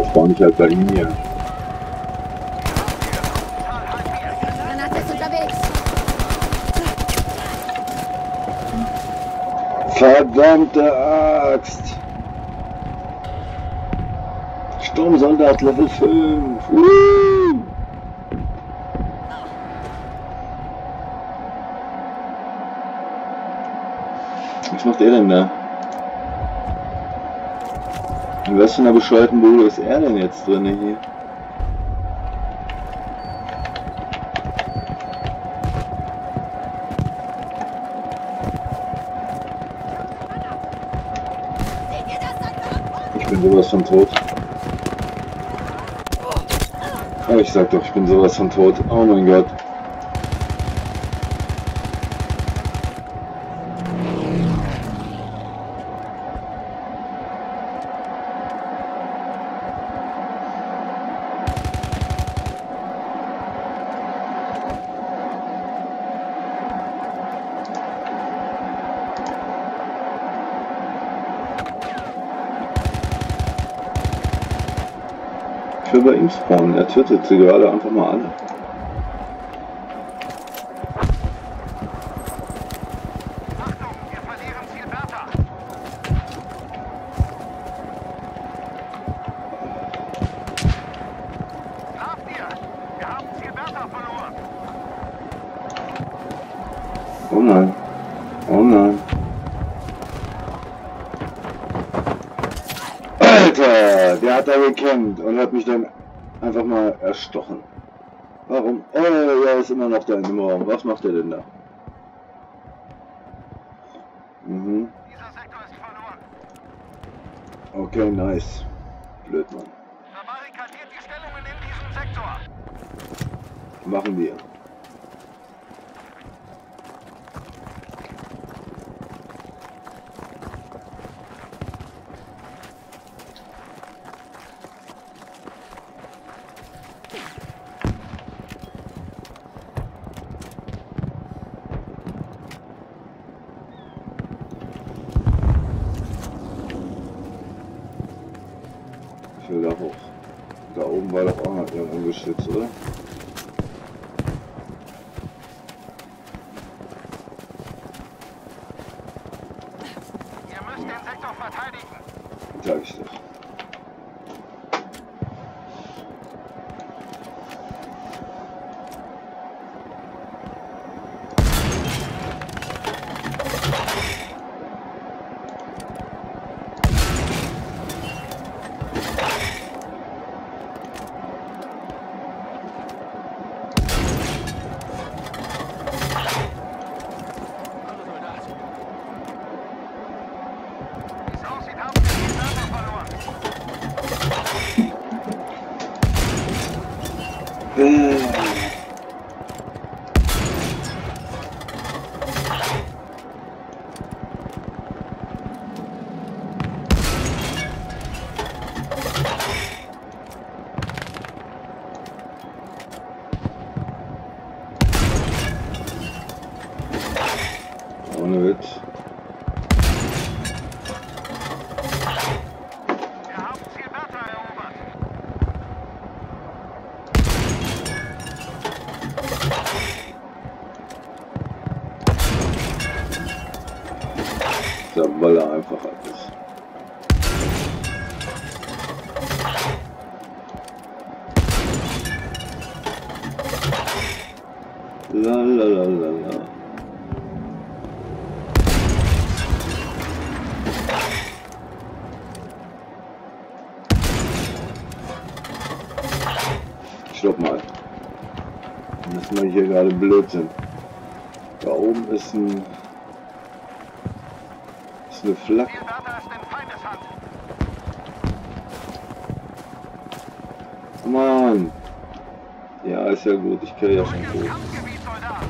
Ja, freundlich halt bei unterwegs. Verdammte Axt! Sturmsoldat Level 5! Woo! Was macht er denn da? In was für einer bescheuerten Bude ist er denn jetzt drin hier? Das da? Ich bin sowas von tot. Oh, ich sag doch, ich bin sowas von tot. Oh mein Gott. Ihm spawnen. Er tötet sie gerade einfach mal verloren. Oh nein. Oh nein. Alter, der hat da gekämpft und hat mich dann einfach mal erstochen. Warum? Oh, er ist immer noch da in dem Raum. Was macht er denn da? Mhm. Okay, nice. Blöd, Mann. Machen wir. Ich will da hoch. Da oben war doch auch um La la la la la. Stopp mal. Das mal hier gerade Blödsinn. Da oben ist ein ist in Feindeshand. Mann. Ja, ist ja gut. Ich kenne ja schon gut. Kampfgebiet, Soldat.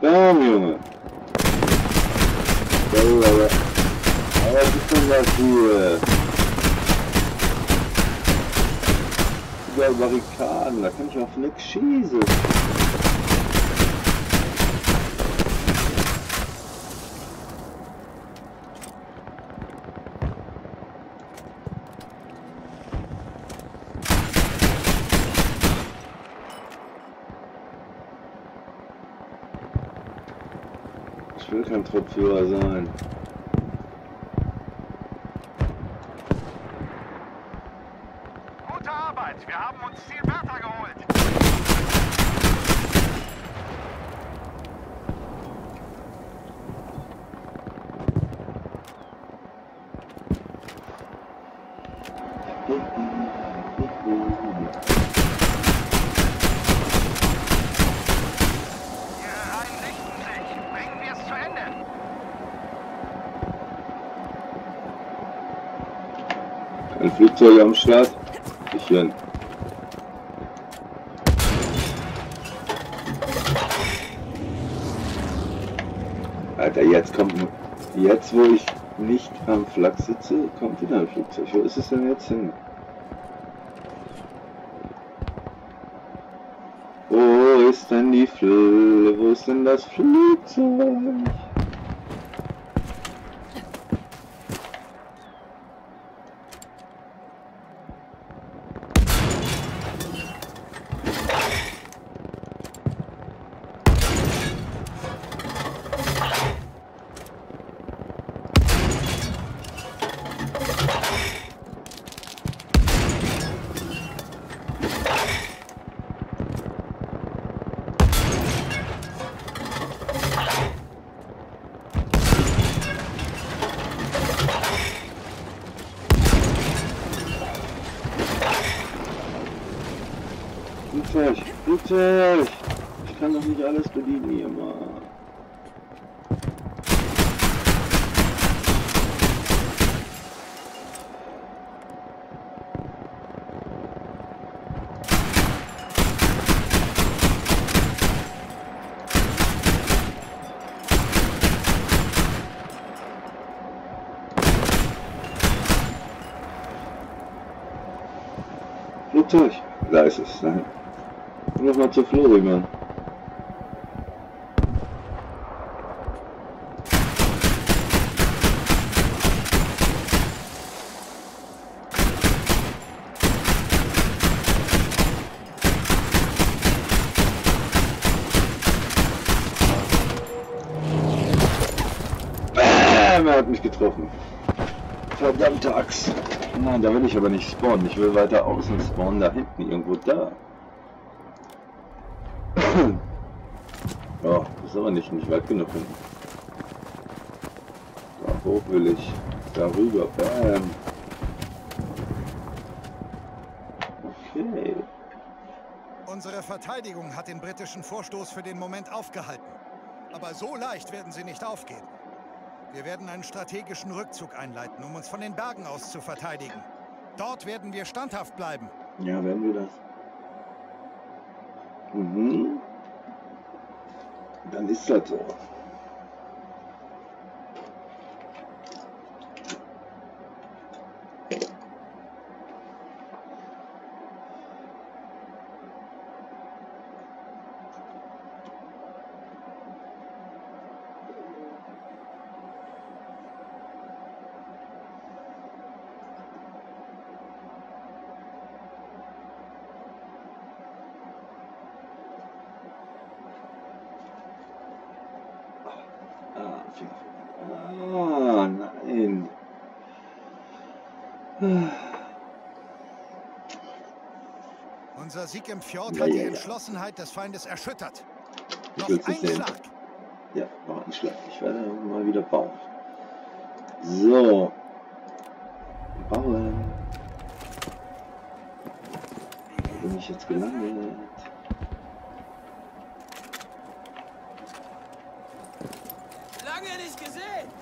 Bam, Junge. Darüber, Aber was hier? Über Barrikaden, da kann ich auf nix schießen. Arbeit. Wir haben uns Ziel Bertha geholt. Ihre Reihen richten sich. Bringen wir es zu Ende. Ein Flugzeug am Start. Hin. Alter, jetzt kommt jetzt wo ich nicht am Flak sitze, kommt wieder ein Flugzeug. Wo ist es denn jetzt hin? Wo ist denn die Fl wo ist denn das? Flugzeug, Ich kann doch nicht alles bedienen hier, Mann. Flugzeug! Da ist es, nein. Nochmal zu Florian. Er hat mich getroffen. Verdammte Axt. Nein, da will ich aber nicht spawnen. Ich will weiter außen spawnen, da hinten irgendwo da. Ja, ist aber nicht, nicht weit genug hinten. Da hoch will ich. Darüber. Bam. Okay. Unsere Verteidigung hat den britischen Vorstoß für den Moment aufgehalten. Aber so leicht werden sie nicht aufgeben. Wir werden einen strategischen Rückzug einleiten, um uns von den Bergen aus zu verteidigen. Dort werden wir standhaft bleiben. Ja, werden wir das. Mhm. Dann ist das so. Ah, Finger. Ah, nein. Unser Sieg im Fjord Ja, hat ja, die ja. Entschlossenheit des Feindes erschüttert. Ich Noch ein. Schlag. Ja, noch ein Schlag. Ich werde mal wieder bauen. So. Bauen. Wo bin ich jetzt gelandet? Lange nicht gesehen.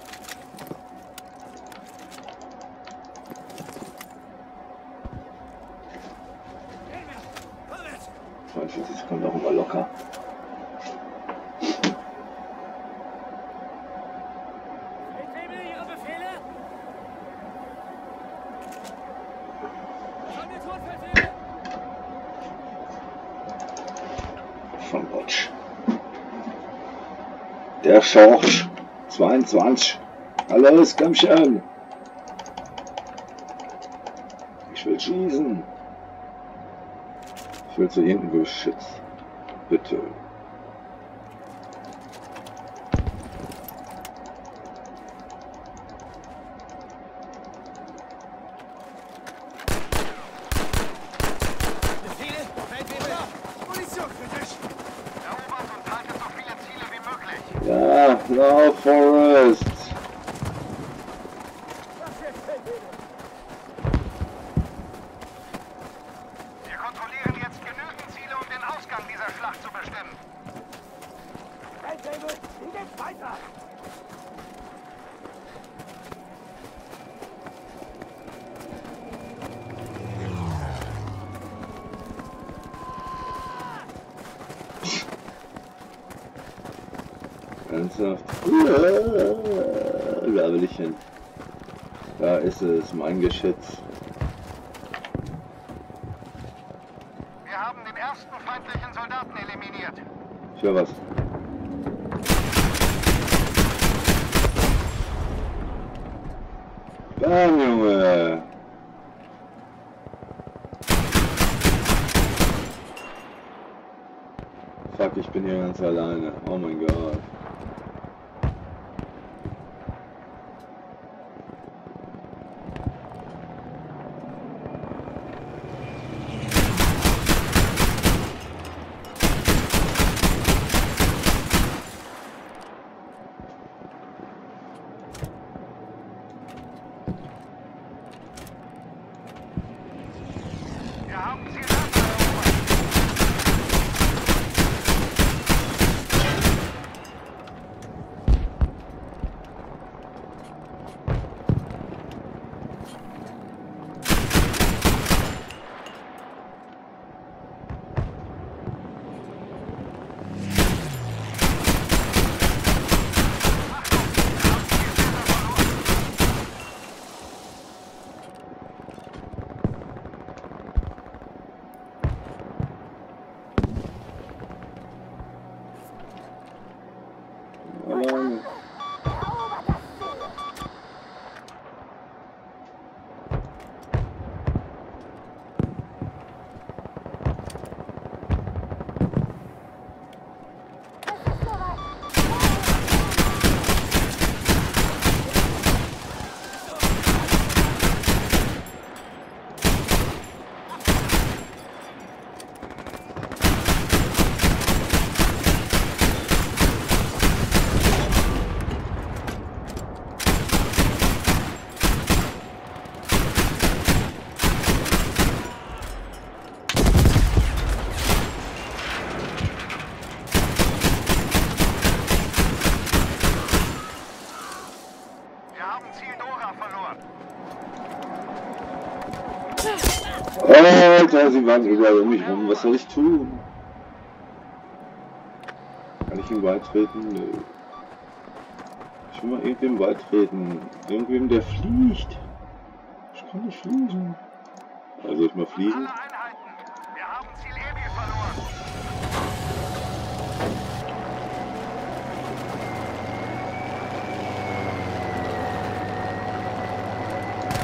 Schorsch. 22. Alles, komm schon. Ich will schießen. Ich will zu hinten geschützt. Bitte. Ernsthaft? Da will ich hin. Da ist es, mein Geschütz. Wir haben den ersten feindlichen Soldaten eliminiert. Ich höre was. Bam, Junge! Fuck, ich bin hier ganz alleine. Oh mein Gott. Alter, sie waren überall um mich rum. Was soll ich tun? Kann ich ihm beitreten? Nö. Ich will mal irgendwem beitreten. Irgendwem, der fliegt. Ich kann nicht fliegen. Also ich mal fliegen. Alle Einheiten. Wir haben Ziel Ebi verloren.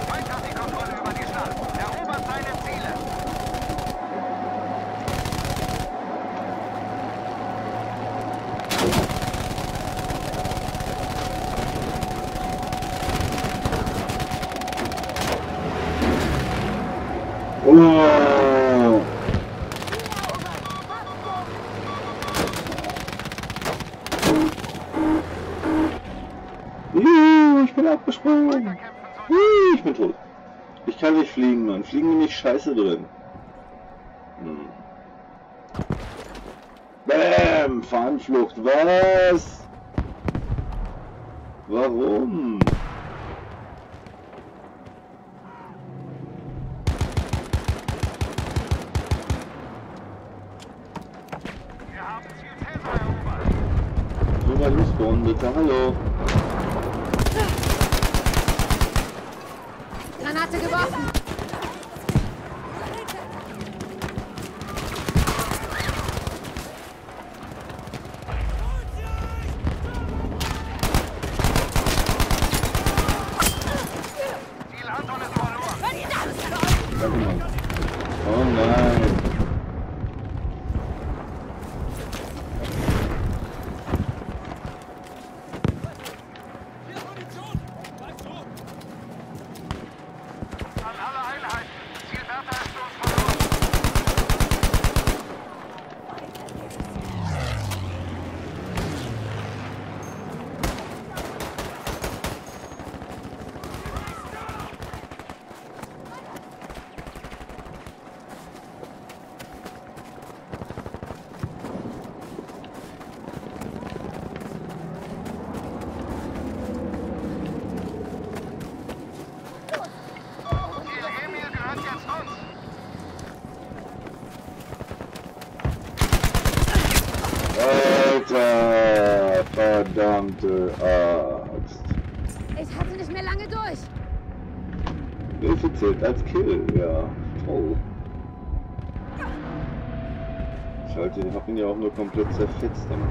Weiter die Kontrolle über die Stadt. Erobert seine Ziele. Oh! Ich bin abgesprungen. Ich bin tot. Ich kann nicht fliegen, Mann. Fliegen bin ich scheiße drin. Hm. Bäm, Fahnenflucht. Was? Warum? Wir haben Ziel Cäsar erobert. Nur mal losbauen, bitte. Hallo. Granate geworfen. An alle Einheiten. Zielwärter ist für uns verloren. Ziel Emil gehört jetzt uns. Alter, verdammte Axt. Ich hatte nicht mehr lange durch. Hilfe zählt als Kill, ja. Toll. Ich halte, ich hab ihn ja auch nur komplett zerfetzt. Damit.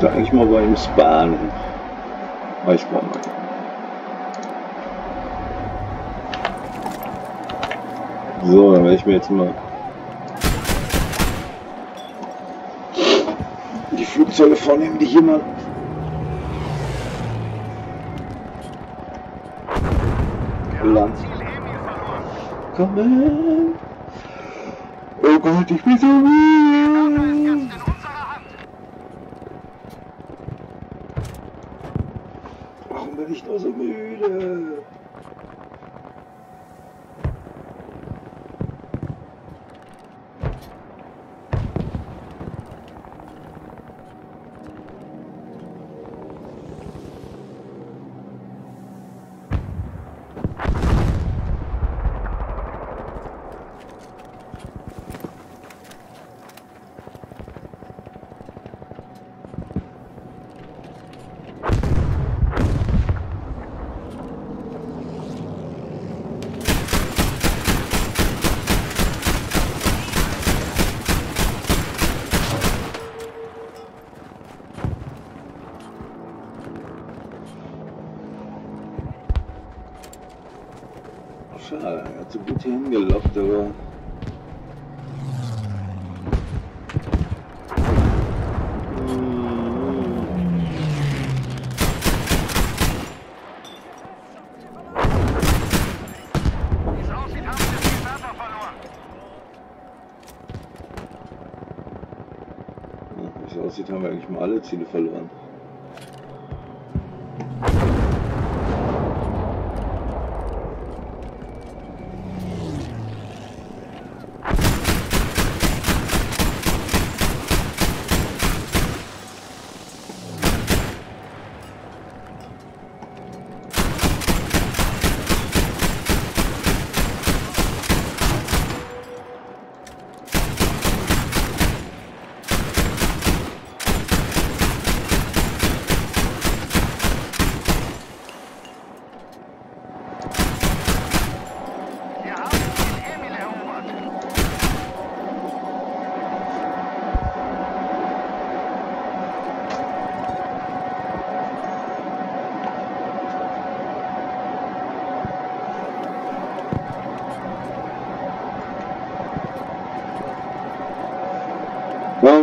Ich wollte eigentlich mal bei ihm ich spawn mal. So, dann werde ich mir jetzt mal die Flugzeuge vornehmen, die hier mal verloren. kommen. Oh Gott, ich bin so müde. jetzt in unserer Hand. Warum bin ich nur so müde? Schade, er hat so gut hier hingelockt, aber. Hm. Wie es aussieht, haben wir Zielwärter verloren. Ja, Wie es aussieht, haben wir eigentlich mal alle Ziele verloren.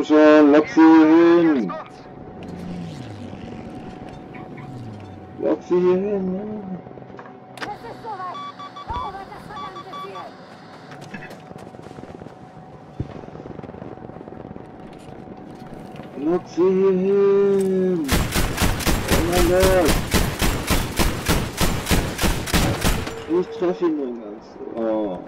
Komm schon, lock sie hier hin. Uns. Lock sie hier hin. ne? Es ist soweit. Erobert das verdammte Ziel. Lock sie hier hin. Oh mein Gott. Ich treffe ihn nur ganz. Oh.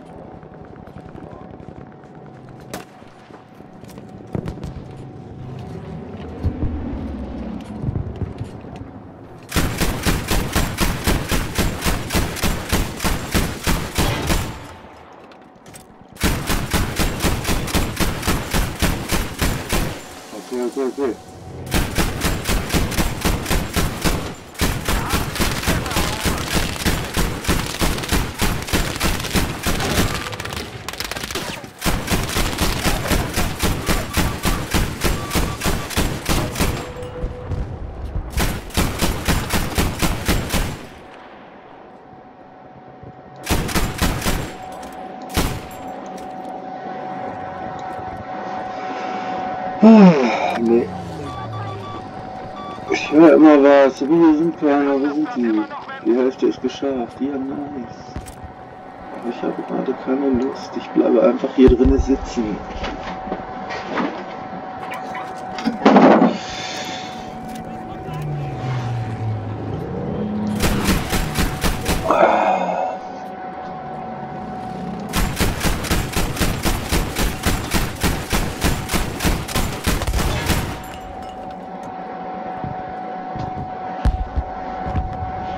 Okay, okay, okay. Ah, nee. Ich höre immer was, hier sind keine, wo sind die? Die Hälfte ist geschafft, ja nice. Aber ich habe gerade keine Lust, ich bleibe einfach hier drinnen sitzen.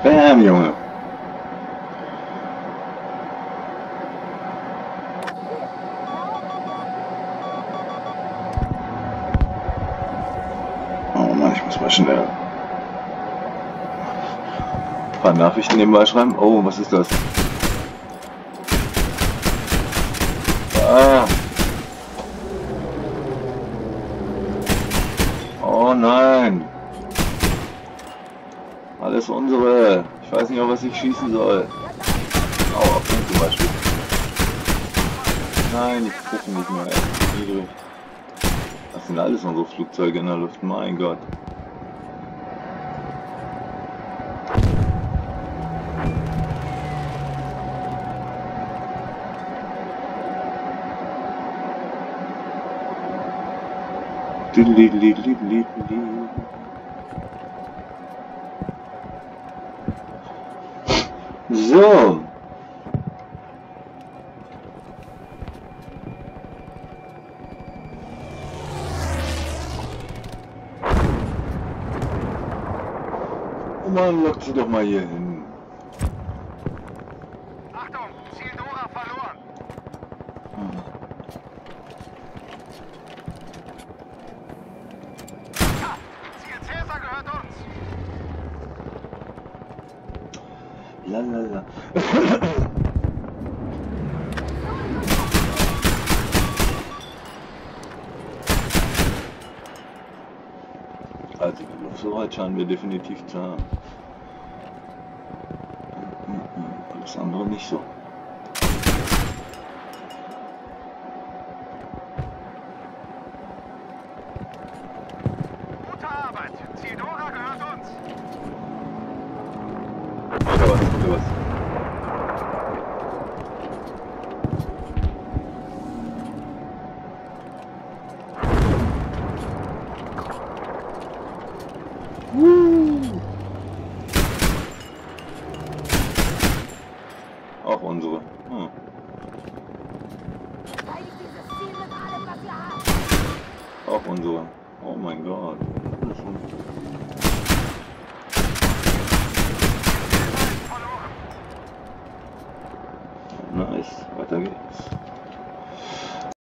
Bam, Junge. Oh Mann, ich muss mal schnell. Ein paar Nachrichten nebenbei schreiben. Oh, was ist das? Ah. Oh nein. Alles unsere. Ich weiß nicht, auf was ich schießen soll. Au, auf den zum Beispiel. Nein, ich gucke nicht mehr. Das sind alles unsere Flugzeuge in der Luft. Mein Gott. So. Oh Mann, lock sie doch mal hier hin. Scheinen wir